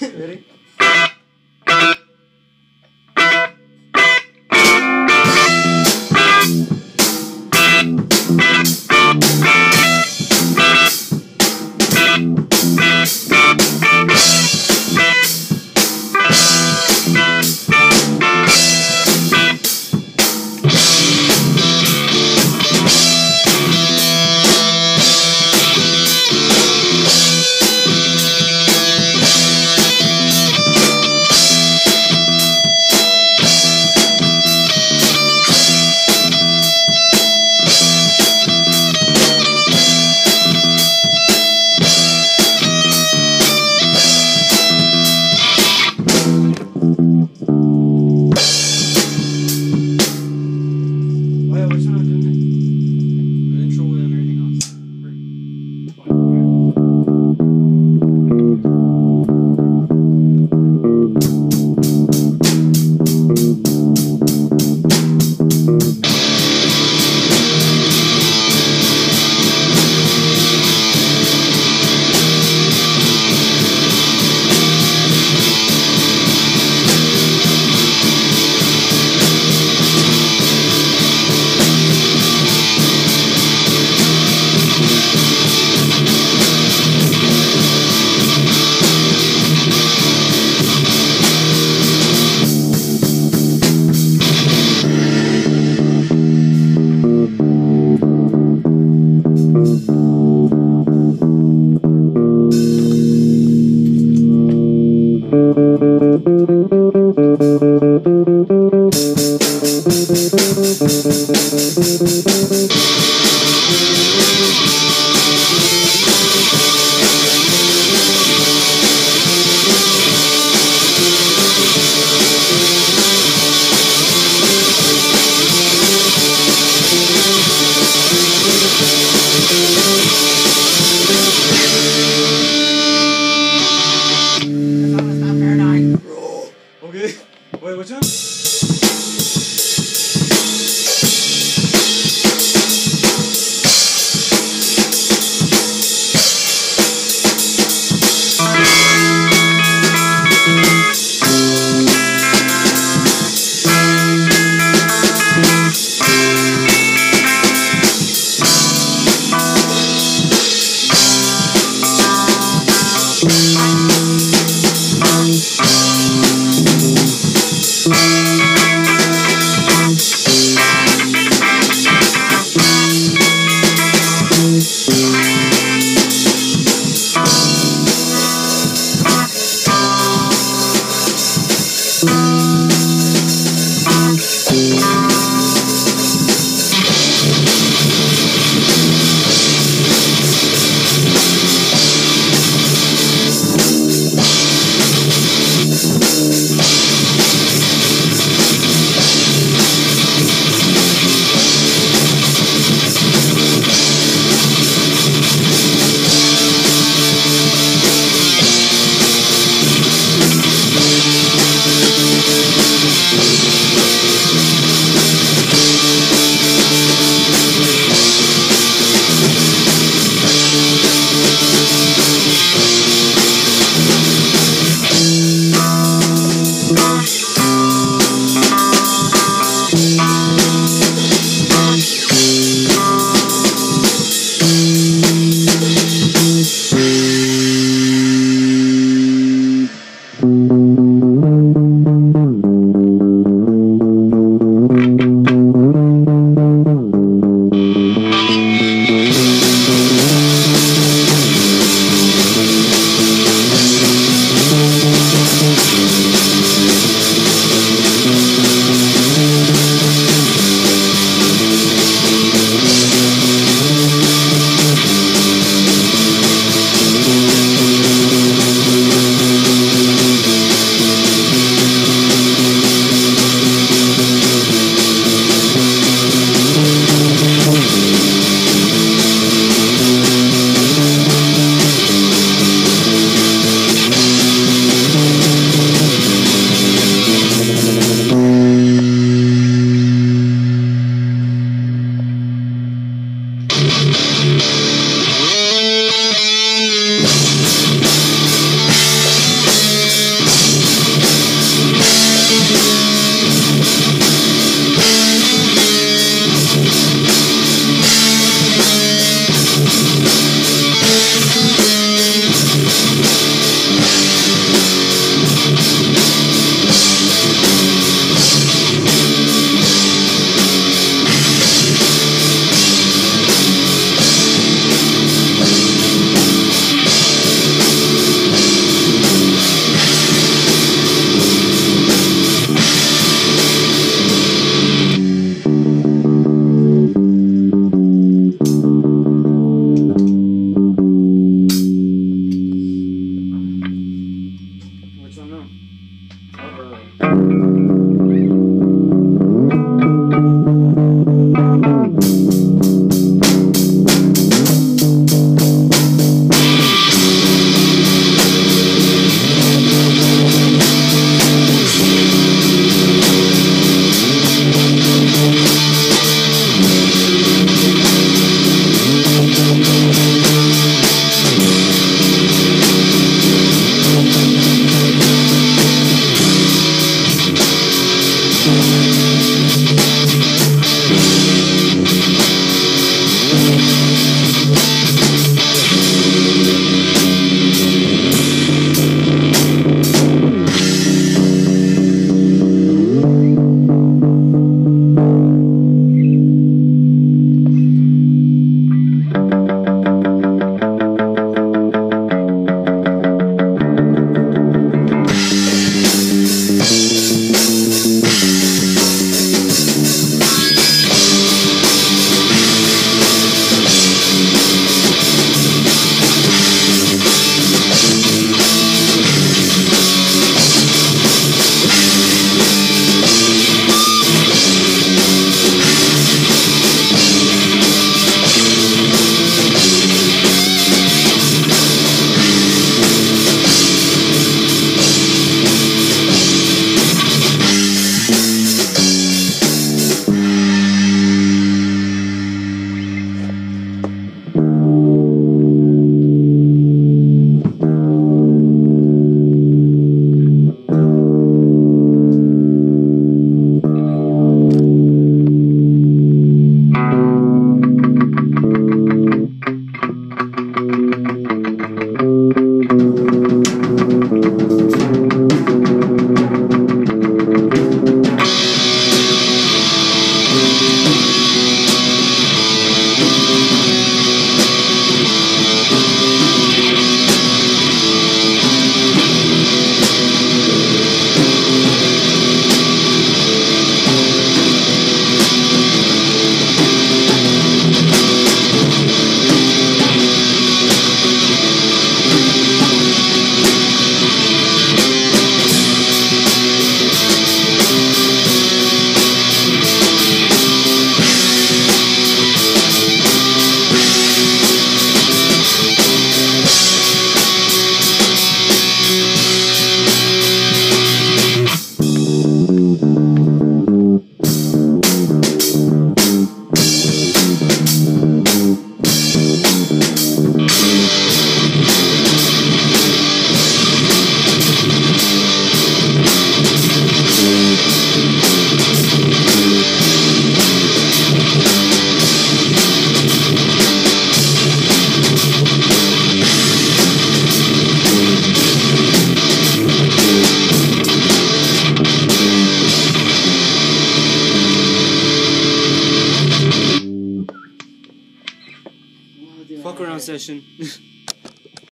Ready? Georgia. Mm-hmm. Música session.